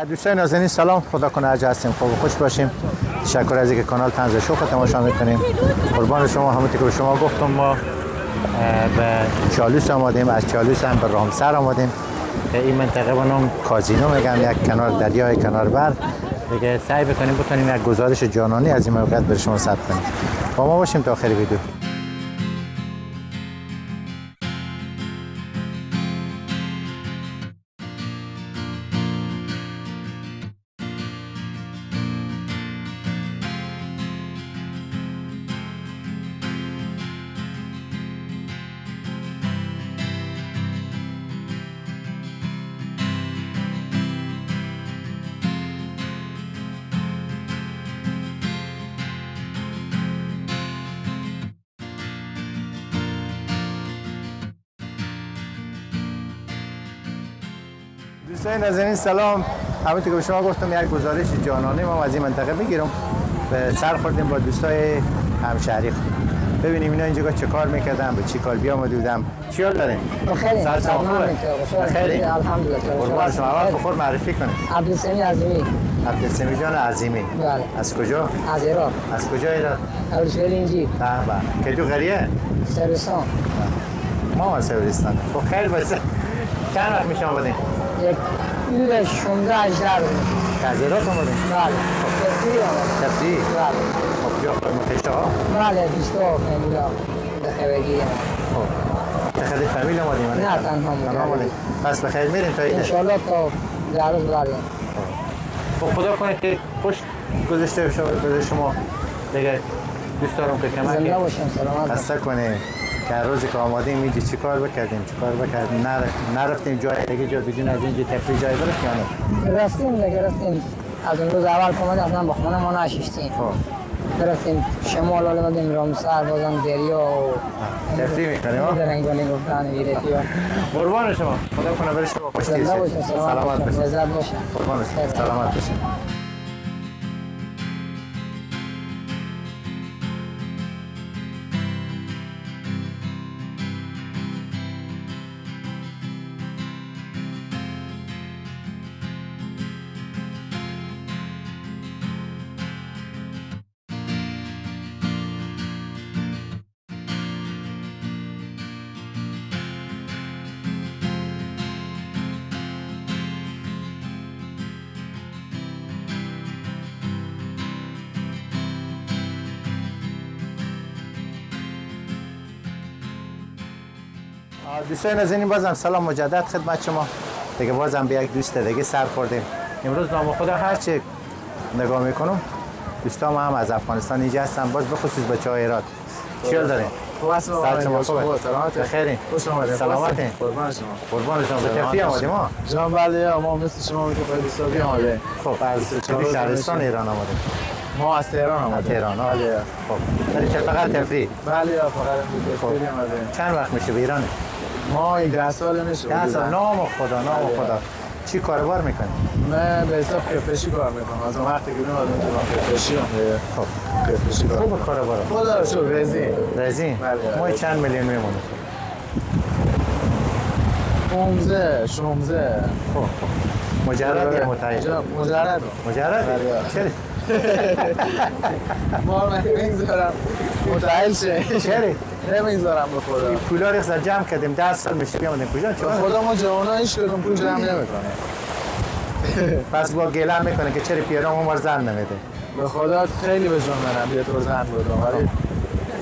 دوستان نازنین سلام خدا کنه عجا هستیم. خوب خوش باشیم. تشکر از اینکه کانال تنز شوخ تماشا می‌کنیم. قربان شما همونطور که به شما گفتم ما به چالوس آمادیم از چالوس هم به رامسر آمادیم. این منطقه به نام کازینو میگن یک کنار دریای کنار بر. دیگه سعی بکنیم بتونیم یک گزارش جانانی از این موقعیت به شما ثبت کنیم. با ما باشیم تا آخر ویدیو. دوستان نازنین سلام. همونطور که به شما گفتم یک گزارش جانانه ما از این منطقه بگیرم. به سر خوردیم با دوستای همشهری ببینیم اینا اینجا چه کار می‌کردن به چی کار بیامده بودم چی حال دارین؟ بخیر سر شما خوبه؟ بخیر الحمدلله. قربان شما. اول بخور معرفی کنید. عبدالسمی عظیمی. عبدالسمی جان عظیمی. بله. از کجا؟ از ایران از کجا ایران؟ اولشویل اینجی به به. تو غریه سرستان. ما از سوریستان خب خیر باشه چند وقت میشه آمدین یک حدود 16 18 رو. ایران آمدین بله. تفریح آمد تفریح بله. خب بیا. مکشه ها؟ بله دوستا فامیلا دخوگی خب. داخل فامیل آمدیم نه تنها آمدیم پس بخیر میریم تا اینجا. انشالله تا در روز برگردیم خب خدا کنه که خوش گذاشته شما دیگه دوست دارم که کمک سلامت. خسته کنه که روزی که آمادیم اینجا چی کار بکردیم چی کار بکردیم؟ نر... نرفتیم جای دیگه جا بدون از اینجا تفریح جای برس یا نه؟ رفتیم دیگه رفتیم. از اون روز اول که اومدیم اصلا با خونه ما نشستیم. خب. رفتیم شمال آمدیم رامسر بازم دریا و تفریح می‌کنیم درنگانی گفتن ویرتی قربان شما. خدا کنه برای شما خوش زنده باشین سلامت سلامت باشین. سلامت باشین دوستان نازنین بازم سلام مجدد خدمت شما. دیگه بازم به یک دوست دیگه سر خوردیم. امروز نام خدا هر چه نگاه می‌کنم دوستام هم از افغانستان اینجا هستن. باز بخصوص بچه های ایران چی حال دارین؟ سر شما خوبه؟ بخیرین؟ سلامتین؟ قربان شما. قربان شما. به آمدیم ما؟ جان بله ما مثل شما که حسابی آمده خب از شهرستان ایران آمدیم. ما از تهران آمده تهران بله. خب. فقط تفریح؟ بله فقط تفریح آمده چند وقت میشه به ایران؟ ما این ده سال میشه ده سال. حدوداً. نام خدا نام بله. خدا. چی کاربار می‌کنی؟ من به حساب کفشی کار می‌کنم. از اون وقتی که میمادم تو کفشی هم خب. کفشی کار خوب کاربار خدا رو شو رزین رزین بله. ما چند میلیون میمونه 15 16 خب خب. مجرد یا متعین مجرد مجرد بله. چرا؟ ما نمی‌ذارم متعهل شه. چرا؟ نمی‌ذارم به خدا. این پولا رو سر جمع کردیم 10 سال میشه بیامدیم کجا چرا خدا ما جوانا هیچ کدوم پول جمع نمی‌کنه. پس با گله می‌کنه که چرا پیرام ما زن نمیده. به خدا خیلی به جون منم یه طور زن بودم ولی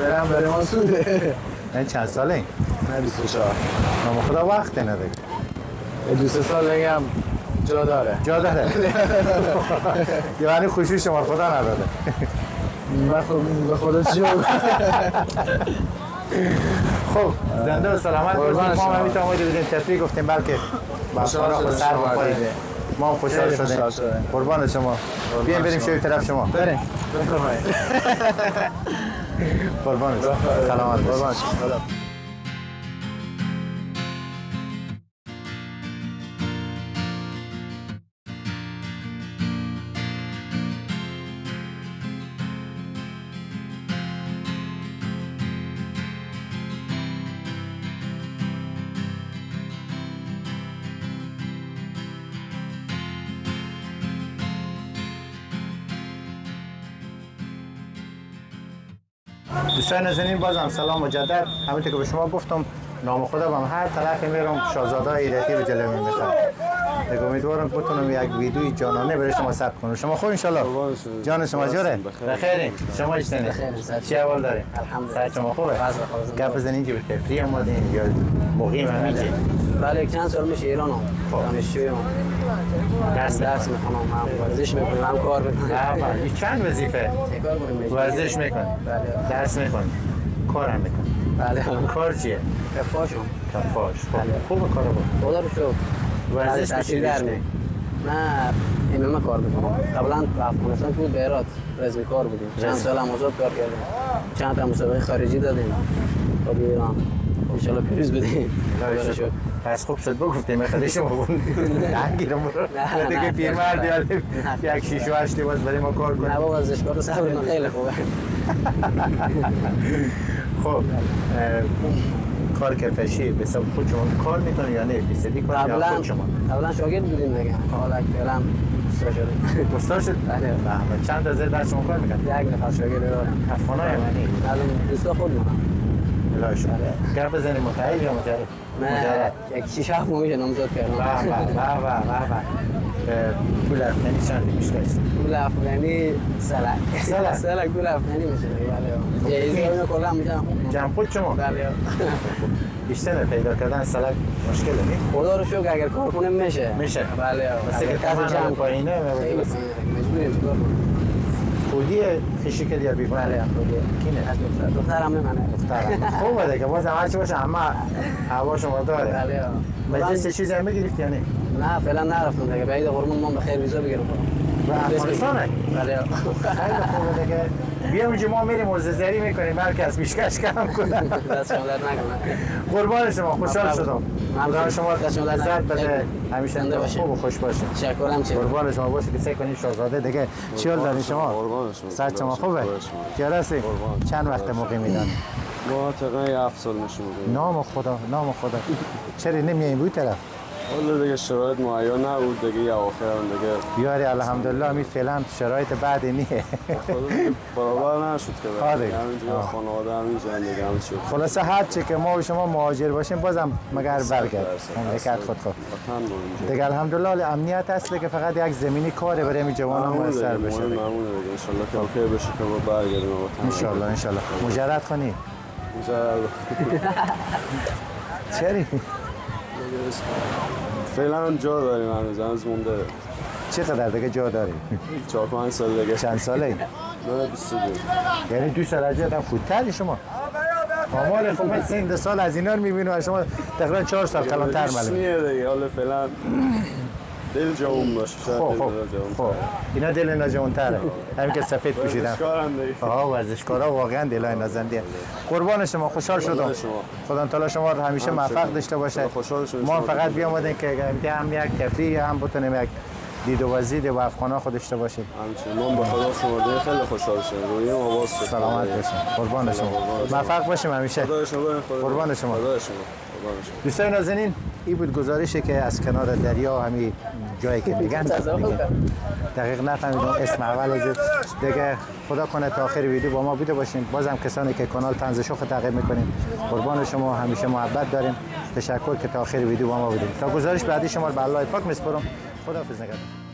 برم بریم آسوده این چند ساله؟ این نه 24 نام خدا وقت نداره دو سه سال هم جا داره. جا داره. یعنی خوشی شما خدا نداده. من خب به خدا چی بگم؟ خب. زنده و سلامت باشید ما. هم آمده بودیم تفریح گفتیم بلکه و شدیم سر بخورید. ما هم خوشحال شدیم. قربان شما. بیایم بریم. شوی طرف شما. بریم. قربان سلامت باشید دوستان نازنین بازم سلام مجدد همونطور که به شما گفتم نام خودم هم هر طرف میرم شاهزاده ایرتی به جلوی می‌خوام. دیگه امیدوارم که بتونم یک ویدیوی جانانه برای شما ثبت کنم. شما خوب انشالله. جان شما جوره بخیرین شما ایستنید چه اول دارین؟ الحمدلله. شما خوبه. گپ بزنین اینجا به تفریح آمدین یا مقیم همینجا بله چند سال میشه ایران هم دانشجوی هم درس درس می‌خونم هم ورزش می‌کنم هم کار می‌کنم. بله. این چند وظیفه؟ کار ورزش میکن بله. درس میکن کارم میکن بله. کار چیه؟ کفاشم. کفاش. بله. خوب خوب کارو با خدا رو شکر ورزش بشی در نه امامه کار می‌کنم. قبلا افغانستان تو بیرات رزمی کار بودیم. چند. سال هم آزاد کار کردیم. چند تا مسابقه خارجی دادیم. به ایران. انشالله پیروز شکر پس خوب شد بگفتیم خیلی شما بود. نه، دیگه نه. پیرمرد یادیم یک شیش و هشتی باز برای ما کار نه کنیم بابا ورزشکار رو صبر خیلی خوبه. خب کار کفشی به حساب خود شما کار می‌کنی یا نه؟ فیصدی کار یا خود شما؟ قبلا شاگرد بودیم دیگه. حالا فعلا استاد شدیم استاد شد؟ بله. به. چند از در شما کار می‌کنی؟ یک نفر شاگرد. دارم افغان های منی الان دوستا خود منم شد گپ بزنیم متعهد یا مجرد نه یک شیش هفت ماه نامزد کردم. به به به به پول افغانی چند میشه گل افغانی سلک سلک. سلک گل افغانی میشه. بله. جایزه اینو کلا میگم جمع خود شما. بله. بیشتر پیدا کردن سلک مشکل نیست خدا رو شکر اگر کار کنیم میشه. میشه. بله. اگر که تمام جمع پایینه، کنه. مجبوریم. کنیم خودی خیشی که دیار بیکنه بله خودی کینه. از دختر دخترم. میمنه دخترم. خوبه دیگه باز هم هرچی باشه اما هوا شما داره بله مجلس چیزی هم می‌گرفت یا نه؟ نه فعلا نرفتم دیگه. بعید قربون ما به خیر ویزا بگیرم. افغانستانه بله. خوبه دیگه بیا اونجا ما میریم مرززری می‌کنیم هر کس بیشکش کم کنن دست شما در نکنه. قربان شما خوشحال. شدم. خدا شما نکنه. بده. همیشه. خوب و خوش باشین تشکرم چه قربان شما باشه که سعی کنید شاهزاده دیگه. چی حال دارین شما؟ قربان شما. صحت شما خوبه؟ قربان. چند وقت موقع میدن؟ ما تقریبا یه هفت سال میشه بودیم نام خدا نام خدا. چرا نمیایین بود طرف؟ حالا دیگه شرایط مهیا نبود دیگه یه آخر هم دیگه. بیاری الحمدلله می فعلا شرایط بعد نیه. برابر نشد که آره. همینجا. خانواده همینجا دیگه همین شد خلاصه هر چی که ما و شما مهاجر باشیم بازم مگر برگرد. مملکت خود خود اینجا دیگه الحمدلله امنیت هست که فقط یک زمینی کاره برای می جوان موثر دیگه، بشه معموله دیگه. انشالله که اوکی بشه که ما برگردیم انشالله انشالله. مجرد خونی اینجا چری فعلا جا داریم هنوز هنوز مونده. چقدر دیگه جا داری چهار پنج سال دیگه. چند ساله؟ نه بیست و دو. یعنی دو سال از آدم خودتری شما. آمار خوب من ده سال از اینا رو می‌بینم شما تقریبا چهار سال کلانتر ریش ماله نیه دیگه. حالا فعلا دل جوون باشه خب دل خب خب. اینا دل اینا جوانتره همین که سفید پوشیدن. ورزشکارم دیگه آها ورزشکارا واقعا دلای نازنده. قربان شما خوشحال شدم. خدا تعالی شما رو همیشه. موفق داشته باشه. ما فقط بیامدیم که هم یک تفریح هم بتونیم یک دید و وزید و افغانا خود داشته باشیم. همچنین. ما به خدا شما خیلی خوشحال شدیم روی ما باز شد. سلامت باشیم قربان شما. موفق باشیم همیشه. خدا شما. قربان شما. خدا شما. قربان شما. دوستان نازنین؟ این بود گزارشی که از کنار دریا همین جایی که میگن دقیق نفهمیدم اسم اول از دیگه خدا کنه تا آخر ویدیو با ما بوده باشین. بازم کسانی که کانال طنز شوخ تعقیب می‌کنیم قربان شما همیشه محبت داریم. تشکر که تا آخر ویدیو با ما بودیم تا گزارش بعدی شما رو به الله پاک میسپارم. خداحافظ نگهدار.